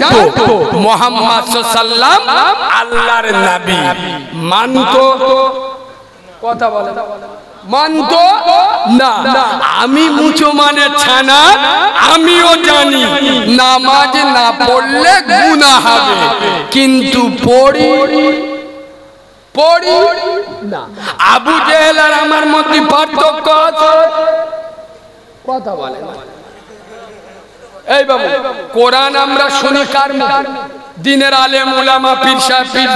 জানতো মোহাম্মদ সাল্লাম আল্লাহর নবী। মানতো? কথা বলে। মানত? না। আমি মুসলমানের ছানা আমিও জানি। নামাজ না পড়লে গুনাহ হবে। কিন্তু পড়ি? পড়ি? না। আবু জেহেল আর আমার মধ্যে পার্থক্য আছে। কথা বলে। না। এই বাবু, কোরআন আমরা শুনি কার দিনের আলে মোলামা পিরসা সাহেব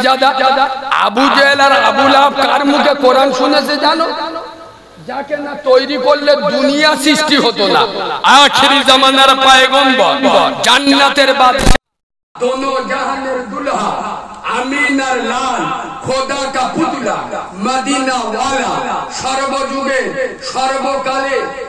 আবু জেল আর আবুল আব কার মুখে কোরআন শুনেছে জানো? যাকে না তৈরি করলে দুনিয়া সৃষ্টি হতো না। জামানার জান্নাতের দোনো জাহানের দুলহা আমিন আর লাল, খোদা কা পুতলা মদিনা ওয়ালা সর্বযুগে, সর্বকালে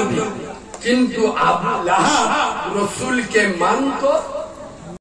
ভাইপো আল্লাহর নবী কিন্তু আবু লাহাব রসুলকে মানত